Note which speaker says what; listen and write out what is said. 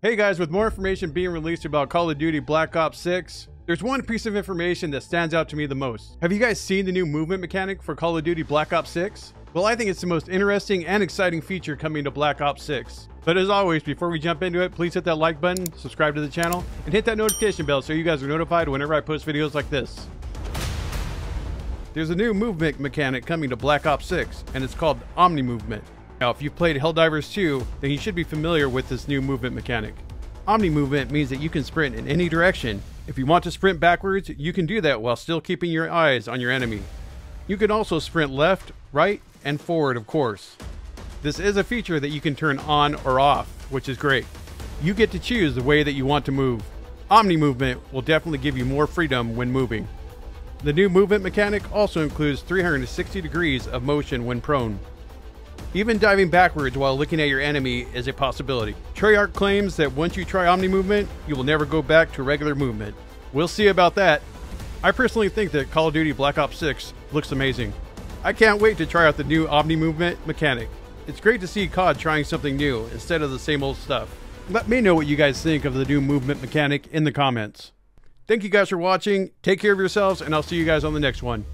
Speaker 1: Hey guys, with more information being released about Call of Duty Black Ops 6, there's one piece of information that stands out to me the most. Have you guys seen the new movement mechanic for Call of Duty Black Ops 6? Well, I think it's the most interesting and exciting feature coming to Black Ops 6. But as always, before we jump into it, please hit that like button, subscribe to the channel, and hit that notification bell so you guys are notified whenever I post videos like this. There's a new movement mechanic coming to Black Ops 6, and it's called Omni Movement. Now, if you've played Helldivers 2, then you should be familiar with this new movement mechanic. Omni Movement means that you can sprint in any direction. If you want to sprint backwards, you can do that while still keeping your eyes on your enemy. You can also sprint left, right, and forward, of course. This is a feature that you can turn on or off, which is great. You get to choose the way that you want to move. Omni Movement will definitely give you more freedom when moving. The new movement mechanic also includes 360 degrees of motion when prone. Even diving backwards while looking at your enemy is a possibility. Treyarch claims that once you try Omni Movement, you will never go back to regular movement. We'll see about that. I personally think that Call of Duty Black Ops 6 looks amazing. I can't wait to try out the new Omni Movement mechanic. It's great to see COD trying something new instead of the same old stuff. Let me know what you guys think of the new movement mechanic in the comments. Thank you guys for watching. Take care of yourselves, and I'll see you guys on the next one.